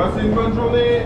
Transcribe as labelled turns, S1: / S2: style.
S1: Passez une bonne journée.